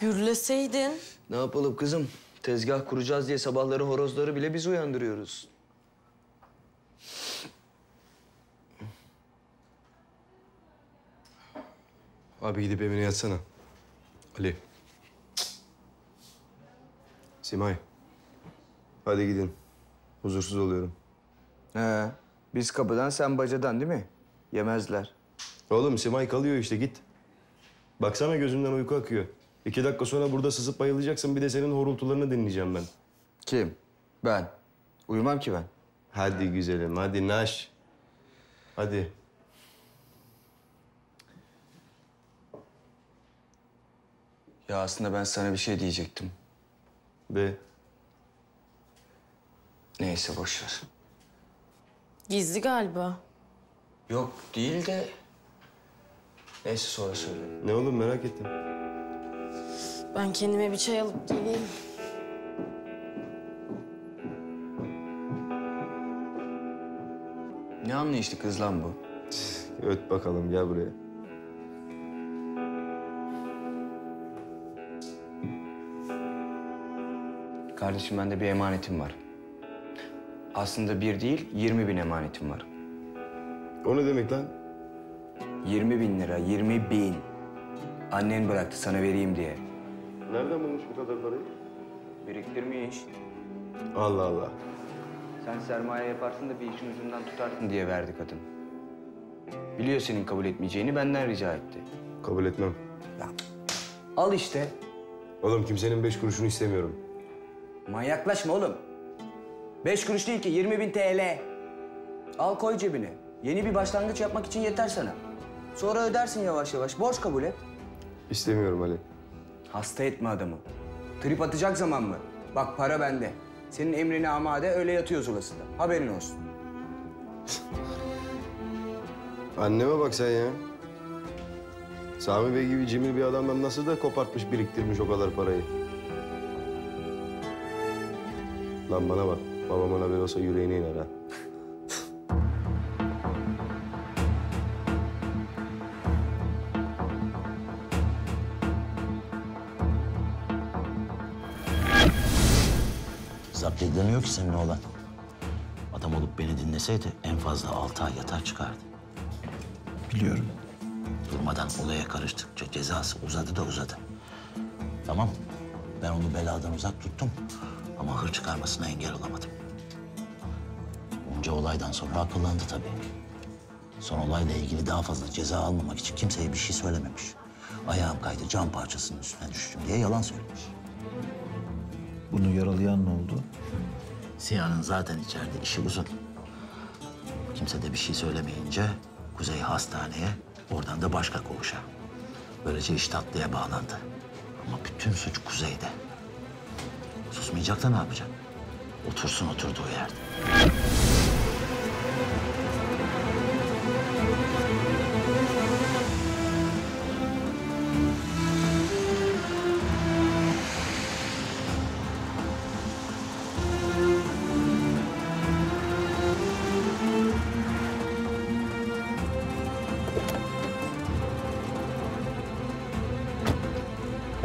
Gürleseydin. Ne yapalım kızım? Tezgah kuracağız diye sabahları horozları bile biz uyandırıyoruz. Abi gidip evine yatsana. Ali. Simay. Hadi gidin. Huzursuz oluyorum. He, biz kapıdan sen bacadan değil mi? Yemezler. Oğlum Simay kalıyor işte git. Baksana gözünden uyku akıyor. İki dakika sonra burada sızıp bayılacaksın. Bir de senin horultularını dinleyeceğim ben. Kim? Ben. Uyumam ki ben. Hadi güzelim, hadi naş. Hadi. Ya aslında ben sana bir şey diyecektim. Ve Neyse boş ver. Gizli galiba. Yok değil de... Neyse sonra söyle. ne oğlum merak ettim. Ben kendime bir çay alıp geleyim. Ne anlayışlı kız lan bu? Öt bakalım gel buraya. Kardeşim bende bir emanetim var. Aslında bir değil, 20 bin emanetim var. O ne demek lan? 20 bin lira, 20 bin. Annen bıraktı sana vereyim diye. Nereden bulmuş bu kadar parayı? Biriktirmiş. Allah Allah. Sen sermaye yaparsın da bir işin ucundan tutarsın diye verdi kadın. Biliyor senin kabul etmeyeceğini benden rica etti. Kabul etmem. Al işte. Oğlum kimsenin beş kuruşunu istemiyorum. Manyaklaşma oğlum. Beş kuruş değil ki 20 bin TL. Al koy cebine. Yeni bir başlangıç yapmak için yeter sana. Sonra ödersin yavaş yavaş. Borç kabul et. İstemiyorum Ali. Hasta etme adamı. Trip atacak zaman mı? Bak para bende. Senin emrine amade öyle yatıyor zulasında. Haberin olsun. Anneme bak sen ya. Sami Bey gibi cimri bir adamdan nasıl da kopartmış, biriktirmiş o kadar parayı. Lan bana bak. Babamın haberi olsa yüreğine iner ha. Zapt edilemiyor ki senin oğlan. Adam olup beni dinleseydi en fazla altı ay yatar çıkardı. Biliyorum. Durmadan olaya karıştıkça cezası uzadı da uzadı. Tamam, ben onu beladan uzak tuttum ama hır çıkarmasına engel olamadım. Bunca olaydan sonra akıllandı tabii. Son olayla ilgili daha fazla ceza almamak için kimseye bir şey söylememiş. Ayağım kaydı cam parçasının üstüne düştüm diye yalan söylemiş. Bunu yaralayan ne oldu? Siyah'ın zaten içeride işi uzun. Kimse de bir şey söylemeyince Kuzey hastaneye, oradan da başka koğuşa. Böylece iş tatlıya bağlandı. Ama bütün suç Kuzey'de. Susmayacak da ne yapacak? Otursun oturduğu yerde.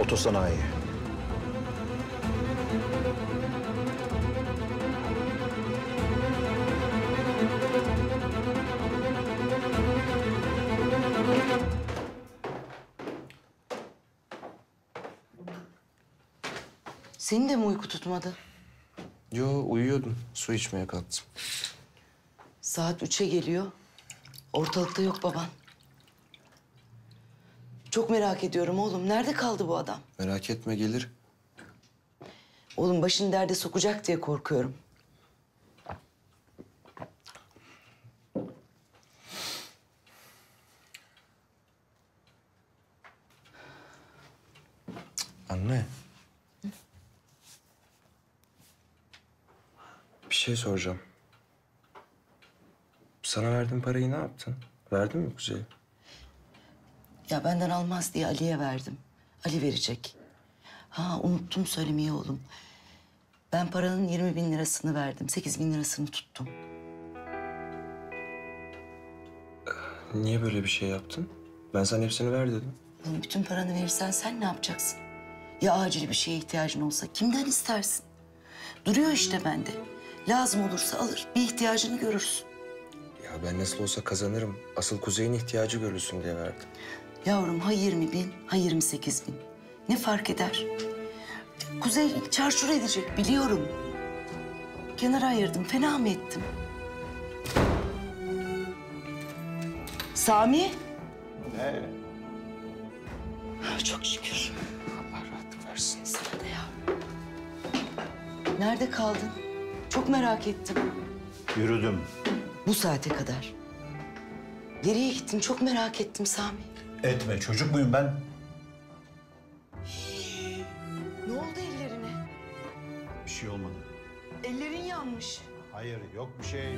Otosanayi. Senin de mi uyku tutmadı? Yo uyuyordum. Su içmeye kalktım. Saat üçe geliyor. Ortalıkta yok baban. Çok merak ediyorum oğlum. Nerede kaldı bu adam? Merak etme gelir. Oğlum başını derde sokacak diye korkuyorum. Anne. Bir şey soracağım. Sana verdiğim parayı ne yaptın? Verdin mi Kuzey'e? Ya benden almaz diye Ali'ye verdim. Ali verecek. Ha unuttum söylemeyi oğlum. Ben paranın 20 bin lirasını verdim. 8 bin lirasını tuttum. Niye böyle bir şey yaptın? Ben sana hepsini ver dedim. Oğlum bütün paranı verirsen sen ne yapacaksın? Ya acil bir şeye ihtiyacın olsa kimden istersin? Duruyor işte bende. Lazım olursa alır, bir ihtiyacını görürsün. Ya ben nasıl olsa kazanırım. Asıl Kuzey'in ihtiyacı görülsün diye verdim. Yavrum ha 20 bin, ha 28 bin. Ne fark eder? Kuzey çarçur edecek biliyorum. Kenara ayırdım, fena mı ettim? Sami? Ne? Çok şükür. Allah rahatlık versin. Sana da ya. Nerede kaldın? Çok merak ettim. Yürüdüm. Bu saate kadar. Nereye gittin? Çok merak ettim Sami. Etme çocuk muyum ben? Ne oldu ellerine? Bir şey olmadı. Ellerin yanmış. Hayır yok bir şey.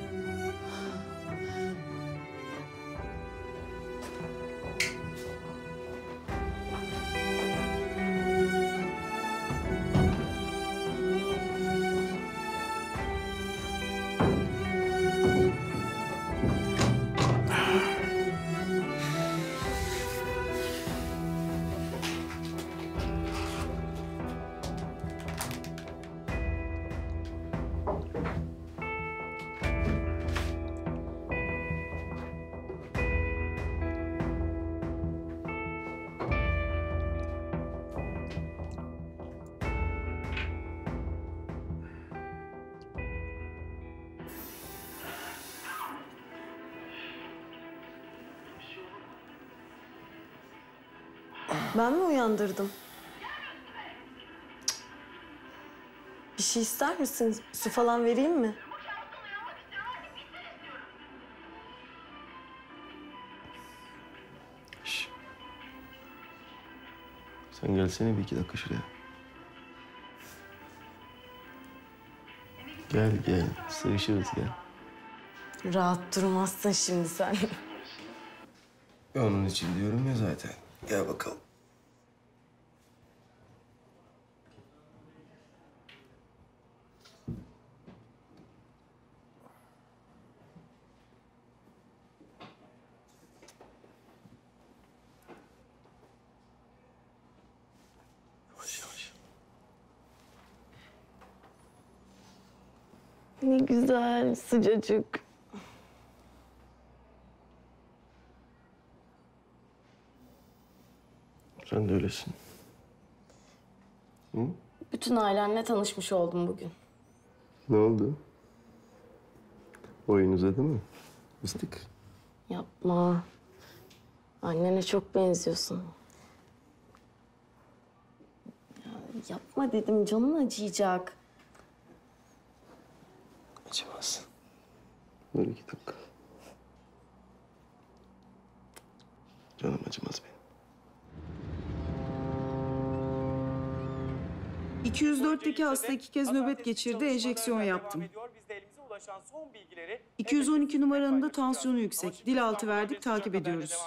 Ben mi uyandırdım? Bir şey ister misin? Su falan vereyim mi? Sen gelsene bir iki dakika şuraya. Gel gel. Sığışırız gel. Rahat durmazsın şimdi sen. Onun için diyorum ya zaten. Gel bakalım. Ne güzel, sıcacık. Sen de öylesin. Bütün ailenle tanışmış oldum bugün. Ne oldu? Oyun uzadı mı? Mıstık. Yapma. Annene çok benziyorsun. Ya yapma dedim, canın acıyacak. Acımaz. Dur iki dakika. Canım acımaz benim. 204'teki hasta iki kez nöbet geçirdi, enjeksiyon yaptım. 212 numaranın da tansiyonu yüksek. Dil altı verdik, takip ediyoruz.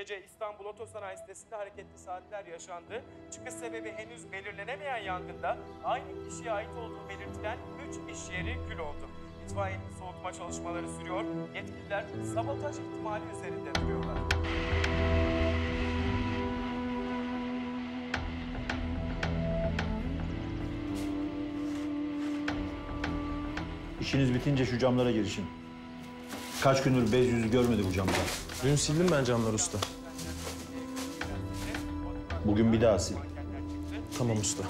Gece İstanbul Otosanayi sitesinde hareketli saatler yaşandı. Çıkış sebebi henüz belirlenemeyen yangında aynı kişiye ait olduğu belirtilen 3 iş yeri kül oldu. İtfaiyenin soğutma çalışmaları sürüyor. Yetkililer sabotaj ihtimali üzerinde duruyorlar. İşiniz bitince şu camlara girişin. Kaç gündür bez yüzü görmedi bu camlar. Dün sildim ben camlar usta. Bugün bir daha sil. Tamam usta.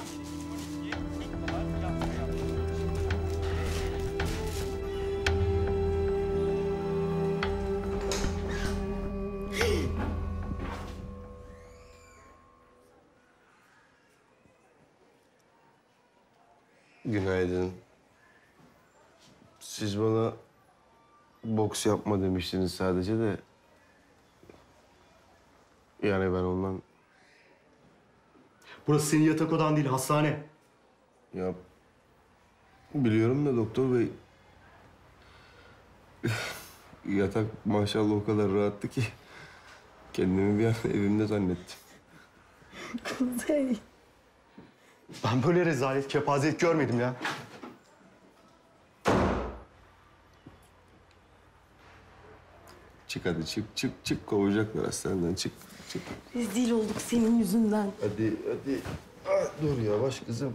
Günaydın. Siz bana boks yapma demiştiniz sadece de... Yani ben ondan... Burası senin yatak odan değil, hastane. Ya biliyorum da doktor bey... Yatak maşallah o kadar rahattı ki... Kendimi bir an evimde zannettim. Kuzey. Ben böyle rezalet, kepazelik görmedim ya. Çık hadi çık çık çık kovacaklar hastaneden çık çık. Rezil olduk senin yüzünden. Hadi hadi. Ah, dur yavaş kızım.